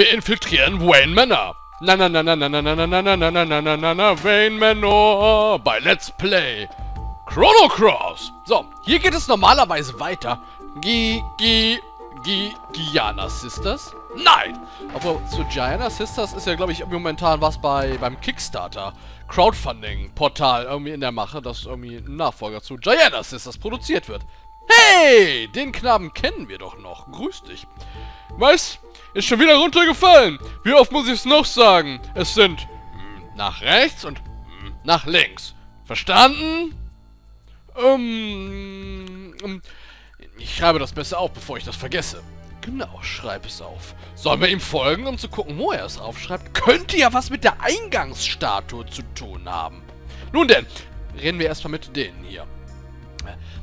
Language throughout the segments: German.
Wir infiltrieren Wayne Manor. Na na na na na na na na na na na na na na na na Wayne Manor bei Let's Play Chrono Cross. So, hier geht es normalerweise weiter. Gi, Gi, Gi, Giana Sisters? Nein! Aber zu Giana Sisters ist ja, glaube ich, momentan was bei beim Kickstarter Crowdfunding-Portal irgendwie in der Mache, dass irgendwie ein Nachfolger zu Giana Sisters produziert wird. Hey! Den Knaben kennen wir doch noch. Grüß dich. Was? Ist schon wieder runtergefallen. Wie oft muss ich es noch sagen? Es sind nach rechts und nach links. Verstanden? Ähm, ähm, ich schreibe das besser auf, bevor ich das vergesse. Genau, schreib es auf. Sollen wir ihm folgen, um zu gucken, wo er es aufschreibt? Könnte ja was mit der Eingangsstatue zu tun haben. Nun denn, reden wir erstmal mit denen hier.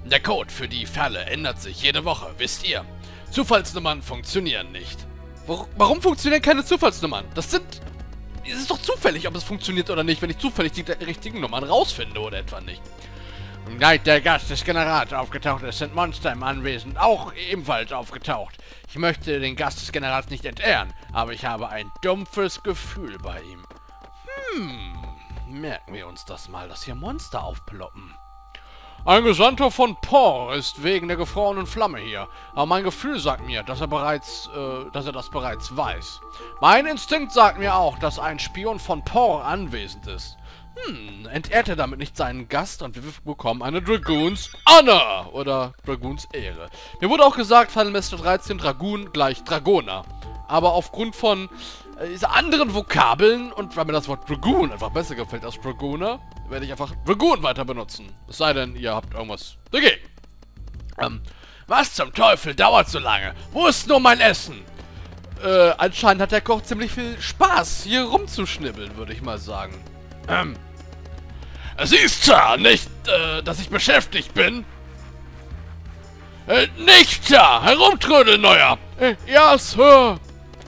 Der Code für die Falle ändert sich jede Woche, wisst ihr. Zufallsnummern funktionieren nicht. Warum funktionieren keine Zufallsnummern? Das sind... Es ist doch zufällig, ob es funktioniert oder nicht, wenn ich zufällig die richtigen Nummern rausfinde oder etwa nicht. Im Guide der Gast des Generals aufgetaucht ist, sind Monster im Anwesen auch ebenfalls aufgetaucht. Ich möchte den Gast des Generals nicht entehren, aber ich habe ein dumpfes Gefühl bei ihm. Hm, merken wir uns das mal, dass hier Monster aufploppen. Ein Gesandter von Por ist wegen der gefrorenen Flamme hier. Aber mein Gefühl sagt mir, dass er bereits, äh, dass er das bereits weiß. Mein Instinkt sagt mir auch, dass ein Spion von Por anwesend ist. Hm, entehrt er damit nicht seinen Gast und wir bekommen eine Dragoons Honor oder Dragoons Ehre. Mir wurde auch gesagt, Final Master 13 Dragoon gleich Dragoner. Aber aufgrund von diese anderen Vokabeln und weil mir das Wort Dragoon einfach besser gefällt als Dragoner, werde ich einfach Dragoon weiter benutzen. Es sei denn, ihr habt irgendwas dagegen. Ähm, was zum Teufel dauert so lange? Wo ist nur mein Essen? Äh, anscheinend hat der Koch ziemlich viel Spaß, hier rumzuschnibbeln, würde ich mal sagen. Ähm, siehst ja nicht, äh, dass ich beschäftigt bin. Äh, nicht da! Herumtrödeln, Neuer! Äh, ja, Sir!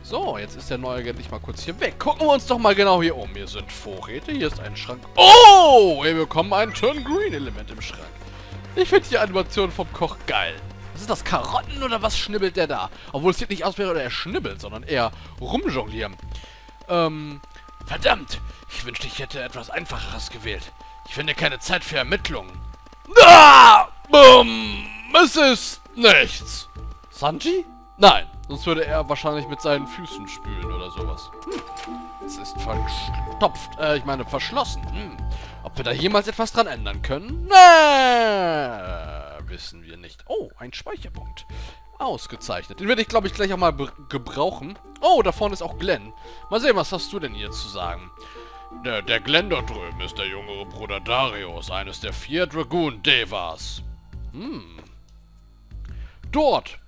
So, jetzt ist der neue endlich mal kurz hier weg. Gucken wir uns doch mal genau hier um. Hier sind Vorräte, hier ist ein Schrank. Oh, wir bekommen ein Turn Green Element im Schrank. Ich finde die Animation vom Koch geil. Was ist das, Karotten oder was schnibbelt der da? Obwohl es sieht nicht aus, wäre er schnibbelt, sondern eher rumjonglieren. Ähm, verdammt. Ich wünschte, ich hätte etwas Einfacheres gewählt. Ich finde keine Zeit für Ermittlungen. Ah! Bumm! Es ist nichts. Sanji? Nein. Sonst würde er wahrscheinlich mit seinen Füßen spülen oder sowas. Hm. Es ist verstopft. Äh, ich meine verschlossen. Hm. Ob wir da jemals etwas dran ändern können? Nee, wissen wir nicht. Oh, ein Speicherpunkt. Ausgezeichnet. Den werde ich, glaube ich, gleich auch mal gebrauchen. Oh, da vorne ist auch Glenn. Mal sehen, was hast du denn hier zu sagen? Der, der Glenn dort drüben ist der jüngere Bruder Darius, eines der vier Dragoon Devas. Hm. Dort.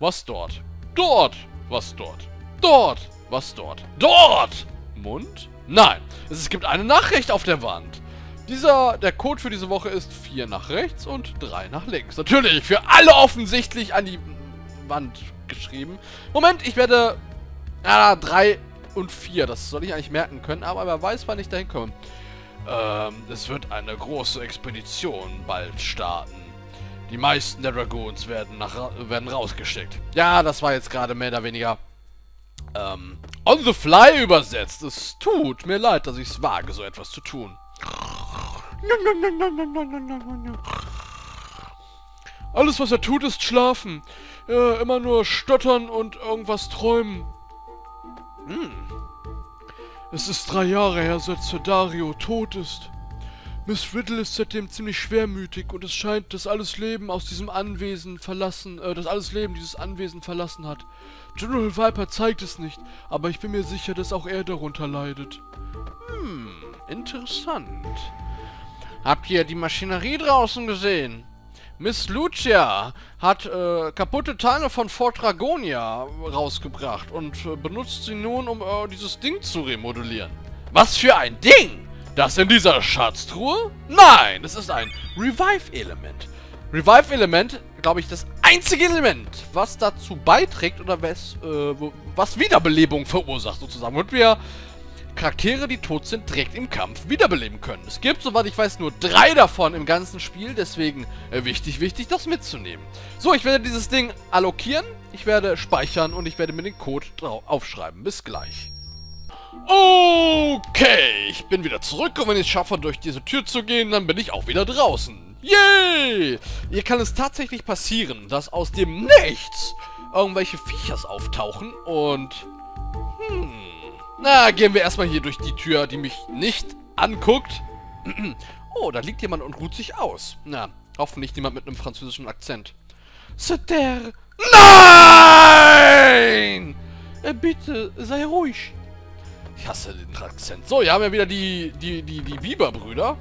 Was dort? Dort! Was dort? Dort! Was dort? Dort! Mund? Nein, es gibt eine Nachricht auf der Wand. Dieser, der Code für diese Woche ist 4 nach rechts und 3 nach links. Natürlich, für alle offensichtlich an die Wand geschrieben. Moment, ich werde... Ja, 3 und 4, das soll ich eigentlich merken können, aber wer weiß, wann ich dahin komme. Ähm, es wird eine große Expedition bald starten. Die meisten der Dragoons werden, nach, werden rausgeschickt. Ja, das war jetzt gerade mehr oder weniger ähm, on the fly übersetzt. Es tut mir leid, dass ich es wage, so etwas zu tun. Alles, was er tut, ist schlafen. Äh, immer nur stottern und irgendwas träumen. Hm. Es ist drei Jahre her, seit Dario tot ist. Miss Riddle ist seitdem ziemlich schwermütig und es scheint, dass alles Leben aus diesem Anwesen verlassen, äh, dass alles Leben dieses Anwesen verlassen hat. General Viper zeigt es nicht, aber ich bin mir sicher, dass auch er darunter leidet. Hm, interessant. Habt ihr die Maschinerie draußen gesehen? Miss Lucia hat äh, kaputte Teile von Fort Dragonia rausgebracht und äh, benutzt sie nun, um äh, dieses Ding zu remodellieren. Was für ein Ding! Das in dieser Schatztruhe? Nein, es ist ein Revive-Element. Revive-Element, glaube ich, das einzige Element, was dazu beiträgt oder was, äh, was Wiederbelebung verursacht, sozusagen. Und wir Charaktere, die tot sind, direkt im Kampf wiederbeleben können. Es gibt, soweit ich weiß, nur drei davon im ganzen Spiel, deswegen äh, wichtig, wichtig, das mitzunehmen. So, ich werde dieses Ding allokieren Ich werde speichern und ich werde mir den Code aufschreiben. Bis gleich. Okay, ich bin wieder zurück und wenn ich es schaffe, durch diese Tür zu gehen, dann bin ich auch wieder draußen. Yay! Hier kann es tatsächlich passieren, dass aus dem Nichts irgendwelche Viechers auftauchen und... Hm... Na, gehen wir erstmal hier durch die Tür, die mich nicht anguckt. oh, da liegt jemand und ruht sich aus. Na, hoffentlich jemand mit einem französischen Akzent. C'est Nein! Äh, bitte, sei ruhig. Ich hasse den Akzent. So, hier haben wir wieder die, die, die, die Biber-Brüder.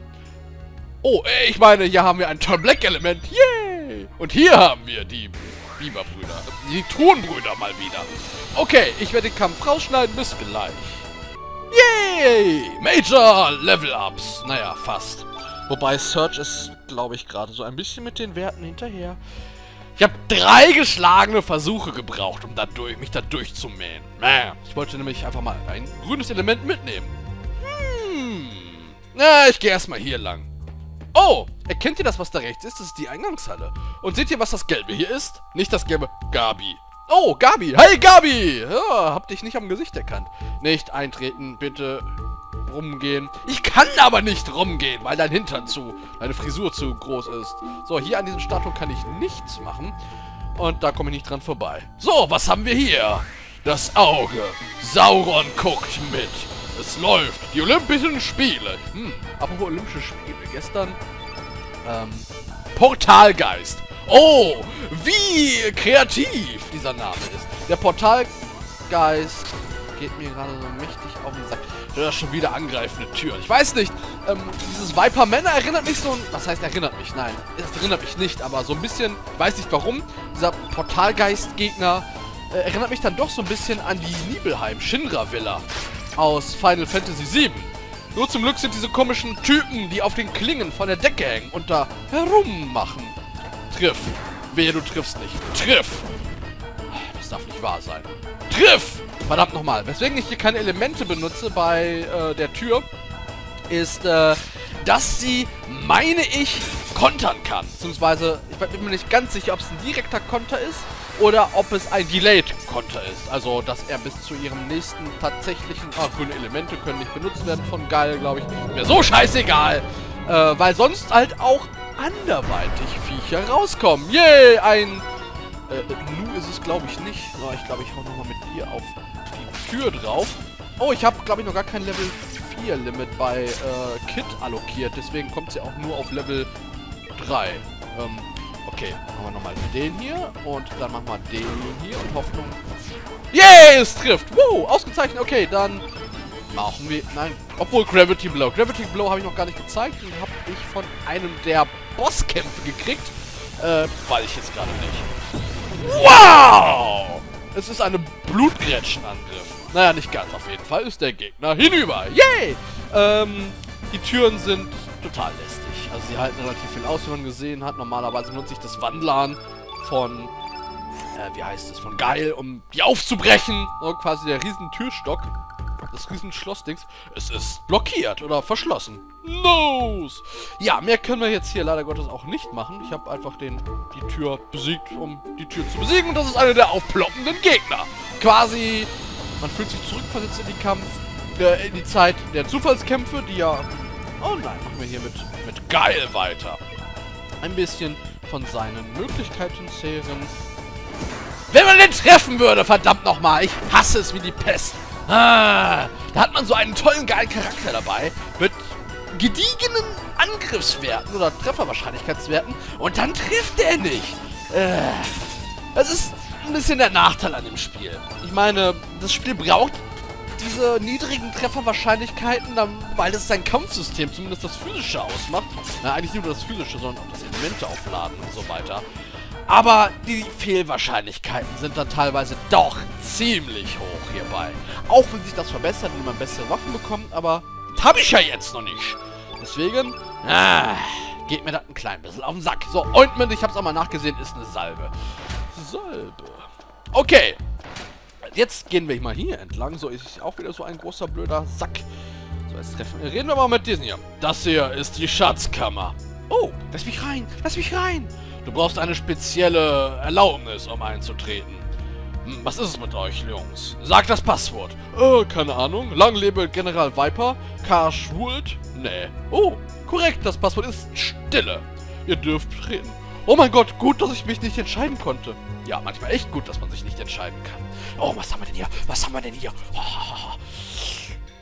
Oh, äh, ich meine, hier haben wir ein Turn Black Element. Yay! Und hier haben wir die Biber-Brüder. Die Thronbrüder mal wieder. Okay, ich werde den Kampf rausschneiden. Bis gleich. Yay! Major Level-Ups. Naja, fast. Wobei Search ist, glaube ich, gerade so ein bisschen mit den Werten hinterher. Ich habe drei geschlagene Versuche gebraucht, um da durch, mich da durchzumähen. Ich wollte nämlich einfach mal ein grünes Element mitnehmen. Hm. Na, ich gehe erstmal hier lang. Oh, erkennt ihr das, was da rechts ist? Das ist die Eingangshalle. Und seht ihr, was das Gelbe hier ist? Nicht das Gelbe. Gabi. Oh, Gabi. Hey, Gabi. Ja, hab dich nicht am Gesicht erkannt. Nicht eintreten, bitte rumgehen. Ich kann aber nicht rumgehen, weil dein Hintern zu, deine Frisur zu groß ist. So, hier an diesem Statue kann ich nichts machen. Und da komme ich nicht dran vorbei. So, was haben wir hier? Das Auge. Sauron guckt mit. Es läuft. Die Olympischen Spiele. Hm, apropos Olympische Spiele. Gestern, ähm, Portalgeist. Oh, wie kreativ dieser Name ist. Der Portalgeist geht mir gerade so mächtig auf den Sack. Da schon wieder angreifende Türen. Ich weiß nicht, ähm, dieses Viper Männer erinnert mich so... Was heißt erinnert mich? Nein, es erinnert mich nicht, aber so ein bisschen, weiß nicht warum, dieser Portalgeist-Gegner äh, erinnert mich dann doch so ein bisschen an die Nibelheim Shinra Villa aus Final Fantasy VII. Nur zum Glück sind diese komischen Typen, die auf den Klingen von der Decke hängen und da herummachen. Triff. Wehe, du triffst nicht. Triff. Das darf nicht wahr sein. Triff! Verdammt nochmal. Weswegen ich hier keine Elemente benutze bei äh, der Tür, ist, äh, dass sie, meine ich, kontern kann. Beziehungsweise, ich bin mir nicht ganz sicher, ob es ein direkter Konter ist oder ob es ein Delayed-Konter ist. Also, dass er bis zu ihrem nächsten tatsächlichen... Ah, grüne Elemente können nicht benutzt werden von Geil, glaube ich. Mir so scheißegal. Äh, weil sonst halt auch anderweitig Viecher rauskommen. Yay, ein... Äh, Nu ist es, glaube ich, nicht. Oh, ich glaube, ich hau nochmal mit ihr auf Tür drauf. Oh, ich habe, glaube ich, noch gar kein Level 4 Limit bei äh, Kit allokiert. Deswegen kommt sie auch nur auf Level 3. Ähm, okay, machen wir nochmal den hier. Und dann machen wir den hier und Hoffnung... Yay, es trifft! Wow, ausgezeichnet. Okay, dann machen wir... Nein, obwohl Gravity Blow. Gravity Blow habe ich noch gar nicht gezeigt. Den habe ich von einem der Bosskämpfe gekriegt. Äh, weil ich jetzt gerade nicht. Wow! Es ist eine Blutgrätschenangriff. Naja, nicht ganz auf jeden Fall ist der Gegner hinüber. Yay! Ähm, die Türen sind total lästig. Also sie halten relativ viel aus, wie man gesehen hat. Normalerweise nutze ich das Wandlern von, äh, wie heißt es, von Geil, um die aufzubrechen. So, quasi der riesen Türstock. Das riesen Schlossdings. Es ist blockiert oder verschlossen. Nose! Ja, mehr können wir jetzt hier leider Gottes auch nicht machen. Ich habe einfach den, die Tür besiegt, um die Tür zu besiegen. Und das ist einer der aufploppenden Gegner. Quasi man fühlt sich zurückversetzt in die Kampf, äh, in die Zeit der Zufallskämpfe, die ja... Oh nein, machen wir hier mit, mit Geil weiter. Ein bisschen von seinen Möglichkeiten zehren. Wenn man den treffen würde, verdammt nochmal, ich hasse es wie die Pest. Ah, da hat man so einen tollen, geilen Charakter dabei, mit gediegenen Angriffswerten oder Trefferwahrscheinlichkeitswerten und dann trifft er nicht. Äh, das ist ein bisschen der Nachteil an dem Spiel. Ich meine, das Spiel braucht diese niedrigen Trefferwahrscheinlichkeiten, weil es sein Kampfsystem, zumindest das physische, ausmacht. Na, eigentlich nicht nur das physische, sondern auch das Elemente aufladen und so weiter. Aber die Fehlwahrscheinlichkeiten sind dann teilweise doch ziemlich hoch hierbei. Auch wenn sich das verbessert, wenn man bessere Waffen bekommt, aber das habe ich ja jetzt noch nicht. Deswegen, ah, geht mir das ein klein bisschen auf den Sack. So, Ointment, ich habe es auch mal nachgesehen, ist eine Salbe. Salbe. Okay. Jetzt gehen wir mal hier entlang. So ist auch wieder so ein großer blöder Sack. So, jetzt treffen wir. Reden wir mal mit diesem hier. Das hier ist die Schatzkammer. Oh, lass mich rein. Lass mich rein. Du brauchst eine spezielle Erlaubnis, um einzutreten. Hm, was ist es mit euch, Jungs? Sagt das Passwort. Äh, keine Ahnung. Lang lebe General Viper. K. Nee. Oh, korrekt. Das Passwort ist Stille. Ihr dürft reden. Oh mein Gott, gut, dass ich mich nicht entscheiden konnte. Ja, manchmal echt gut, dass man sich nicht entscheiden kann. Oh, was haben wir denn hier? Was haben wir denn hier? Oh,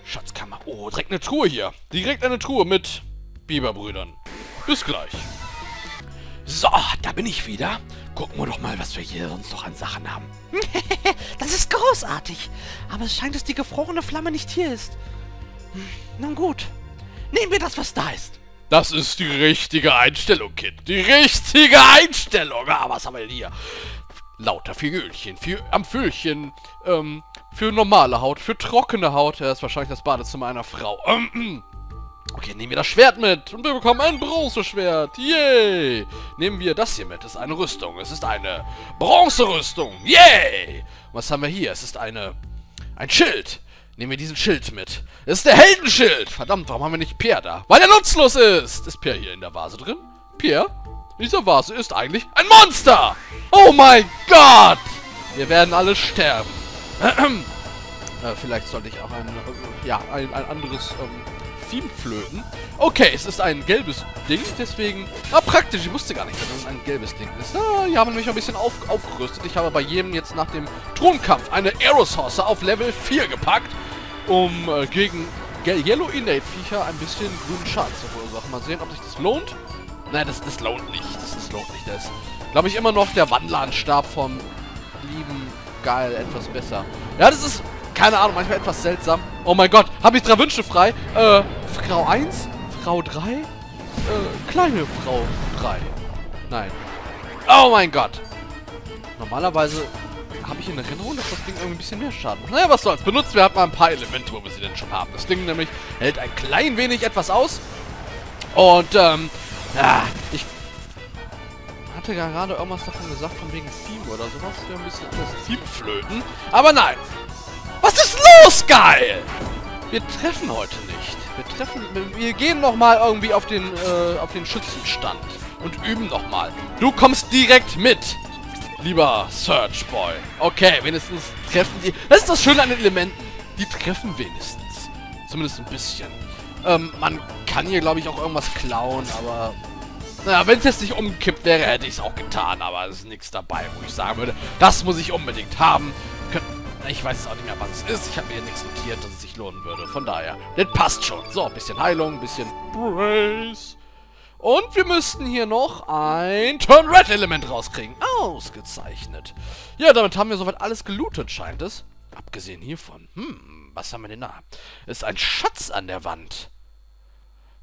Schatzkammer. Oh, direkt eine Truhe hier. Direkt eine Truhe mit Biberbrüdern. Bis gleich. So, da bin ich wieder. Gucken wir doch mal, was wir hier sonst noch an Sachen haben. das ist großartig. Aber es scheint, dass die gefrorene Flamme nicht hier ist. Hm, nun gut. Nehmen wir das, was da ist. Das ist die richtige Einstellung, Kid. Die richtige Einstellung. Ah, was haben wir denn hier? Lauter Figürchen, für Ampfüllchen, ähm, für normale Haut, für trockene Haut. Das ist wahrscheinlich das Badezimmer einer Frau. Ähm, Okay, nehmen wir das Schwert mit. Und wir bekommen ein Bronzeschwert. Yay! Nehmen wir das hier mit. Das ist eine Rüstung. Es ist eine Bronzerüstung. Yay! Was haben wir hier? Es ist eine... Ein Schild. Nehmen wir diesen Schild mit. Es ist der Heldenschild. Verdammt, warum haben wir nicht Pierre da? Weil er nutzlos ist. Ist Pierre hier in der Vase drin? Pierre? In dieser Vase ist eigentlich ein Monster. Oh mein Gott! Wir werden alle sterben. äh, vielleicht sollte ich auch ein, äh, ja, ein, ein anderes... Ähm, Theme-Flöten. Okay, es ist ein gelbes Ding, deswegen... Ah, praktisch, ich wusste gar nicht, dass es ein gelbes Ding ist. Ah, hier haben mich ein bisschen auf, aufgerüstet. Ich habe bei jedem jetzt nach dem Thronkampf eine Aerosource auf Level 4 gepackt, um äh, gegen Yellow Innate-Viecher ein bisschen grünen Schaden zu verursachen. Mal sehen, ob sich das lohnt. Nein, das, das lohnt nicht. Das, das lohnt nicht. Das ist, glaube ich, immer noch der Wandlanstab vom lieben Geil etwas besser. Ja, das ist keine Ahnung, manchmal etwas seltsam. Oh mein Gott, habe ich drei Wünsche frei? Äh, Frau 1, Frau 3, äh, kleine Frau 3. Nein. Oh mein Gott. Normalerweise habe ich in Erinnerung, dass das Ding irgendwie ein bisschen mehr Schaden macht. Naja, was soll's. Benutzen wir halt mal ein paar Elemente, wo wir sie denn schon haben. Das Ding nämlich hält ein klein wenig etwas aus. Und, ähm, ja, ich hatte gerade irgendwas davon gesagt, von wegen Theme oder sowas. Wir ein bisschen anders Theme flöten. Aber nein, was ist los, geil? Wir treffen heute nicht. Wir treffen... Wir gehen nochmal irgendwie auf den, äh, auf den Schützenstand. Und üben nochmal. Du kommst direkt mit, lieber Search Boy. Okay, wenigstens treffen die... Das ist das Schöne an den Elementen. Die treffen wenigstens. Zumindest ein bisschen. Ähm, man kann hier, glaube ich, auch irgendwas klauen, aber... Naja, wenn es jetzt nicht umgekippt wäre, hätte ich es auch getan, aber es ist nichts dabei, wo ich sagen würde, das muss ich unbedingt haben. Ich weiß es auch nicht mehr, was es ist. Ich habe mir nichts notiert, dass es sich lohnen würde. Von daher, das passt schon. So, ein bisschen Heilung, ein bisschen Brace. Und wir müssten hier noch ein Turn-Red-Element rauskriegen. Ausgezeichnet. Ja, damit haben wir soweit alles gelootet, scheint es. Abgesehen hiervon. Hm, was haben wir denn da? Ist ein Schatz an der Wand.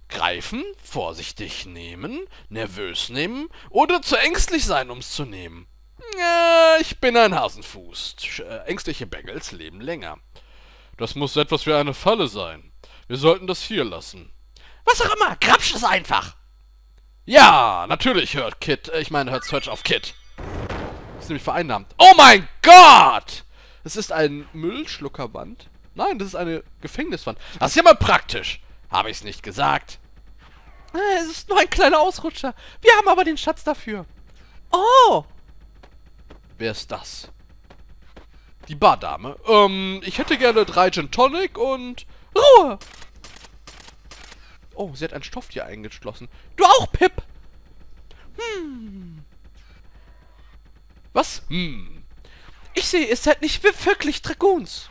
Greifen, vorsichtig nehmen, nervös nehmen oder zu ängstlich sein, um es zu nehmen. Ja, ich bin ein Hasenfuß. Äh, ängstliche Bengels leben länger. Das muss etwas wie eine Falle sein. Wir sollten das hier lassen. Was auch immer, grapsch es einfach. Ja, natürlich hört Kit, äh, ich meine hört Search auf Kit. ist nämlich vereinnahmt. Oh mein Gott! Es ist ein Müllschluckerwand. Nein, das ist eine Gefängniswand. Das ist ja mal praktisch. Habe ich es nicht gesagt? Äh, es ist nur ein kleiner Ausrutscher. Wir haben aber den Schatz dafür. Oh, Wer ist das? Die Bardame. Ähm, ich hätte gerne drei Gin Tonic und... Ruhe! Oh, sie hat ein Stofftier eingeschlossen. Du auch, Pip! Hm. Was? Hm. Ich sehe, ihr seid nicht wirklich Dragoons.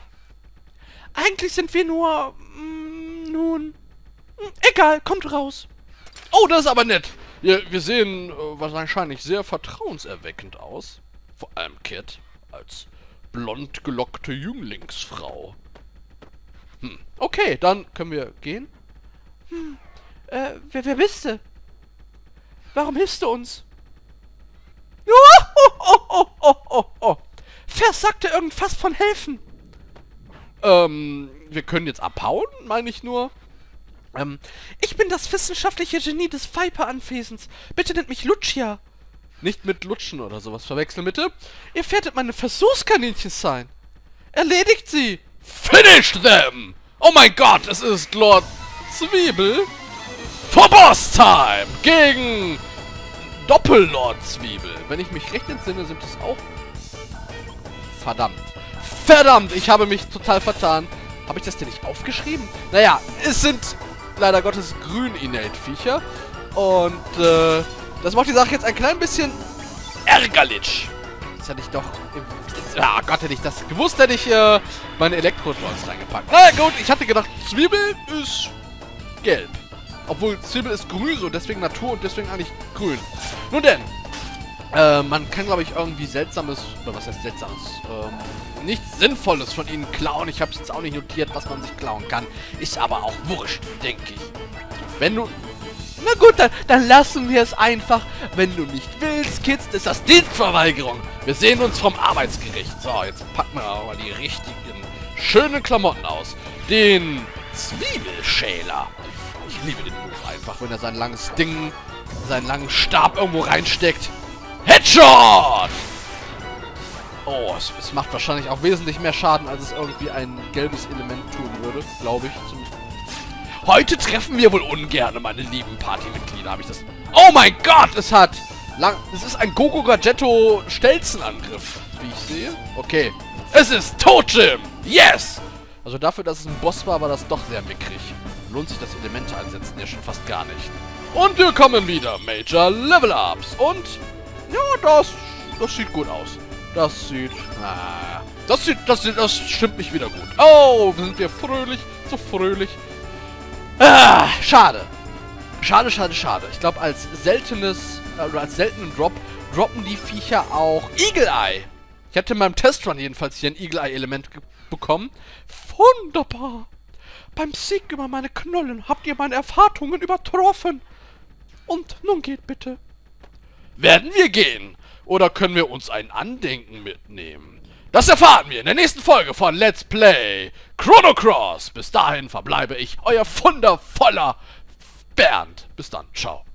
Eigentlich sind wir nur... Mh, nun... Egal, kommt raus. Oh, das ist aber nett. Wir, wir sehen äh, wahrscheinlich sehr vertrauenserweckend aus. Vor allem Kit als blond gelockte Jünglingsfrau. Hm, okay, dann können wir gehen. Hm, äh, wer, wer bist du? Warum hilfst du uns? Oh, oh, oh, oh. Vers sagte irgendwas von helfen. Ähm, wir können jetzt abhauen, meine ich nur. Ähm, ich bin das wissenschaftliche Genie des Viper-Anwesens. Bitte nennt mich Lucia. Nicht mit Lutschen oder sowas verwechseln, bitte. Ihr werdet meine Versuchskaninchen sein. Erledigt sie. Finish them! Oh mein Gott, es ist Lord Zwiebel for Boss Time gegen Doppellord Zwiebel. Wenn ich mich recht entsinne, sind es auch Verdammt. Verdammt, ich habe mich total vertan. Habe ich das denn nicht aufgeschrieben? Naja, es sind leider Gottes grün Innate-Viecher. Und äh, das macht die Sache jetzt ein klein bisschen ärgerlich. Das hätte ich doch... Ja, Gott, hätte ich das gewusst, hätte ich äh, meine Elektro-Droids reingepackt. Na gut, ich hatte gedacht, Zwiebel ist gelb. Obwohl Zwiebel ist Gemüse und deswegen Natur und deswegen eigentlich grün. Nun denn, äh, man kann, glaube ich, irgendwie seltsames, oder was heißt seltsames, ähm, nichts Sinnvolles von ihnen klauen. Ich habe es jetzt auch nicht notiert, was man sich klauen kann. Ist aber auch wurscht, denke ich. Wenn du... Na gut, dann, dann lassen wir es einfach. Wenn du nicht willst, Kids, ist das Dienstverweigerung. Wir sehen uns vom Arbeitsgericht. So, jetzt packen wir mal die richtigen, schönen Klamotten aus. Den Zwiebelschäler. Ich liebe den Move einfach, wenn er sein langes Ding, seinen langen Stab irgendwo reinsteckt. Headshot! Oh, es, es, macht wahrscheinlich auch wesentlich mehr Schaden, als es irgendwie ein gelbes Element tun würde, glaube ich. Zumindest. Heute treffen wir wohl ungern, meine lieben Partymitglieder, habe ich das... Oh mein Gott, es hat... Lang es ist ein Gogo Gadgetto Stelzenangriff, wie ich sehe. Okay. Es ist tot, Jim! Yes! Also dafür, dass es ein Boss war, war das doch sehr mickrig. Lohnt sich das Elemente einsetzen ja schon fast gar nicht. Und wir kommen wieder. Major Level Ups. Und... Ja, das... Das sieht gut aus. Das sieht... Ah, das sieht... Das, sieht, das stimmt mich wieder gut. Oh, sind wir fröhlich. So fröhlich. Ah, schade. Schade, schade, schade. Ich glaube, als seltenes, äh, als seltenen Drop droppen die Viecher auch Eagle Eye. Ich hatte in meinem Testrun jedenfalls hier ein Eagle Eye Element bekommen. Wunderbar. Beim Sieg über meine Knollen habt ihr meine Erwartungen übertroffen. Und nun geht bitte. Werden wir gehen? Oder können wir uns ein Andenken mitnehmen? Das erfahren wir in der nächsten Folge von Let's Play Chrono Cross. Bis dahin verbleibe ich euer wundervoller Bernd. Bis dann. Ciao.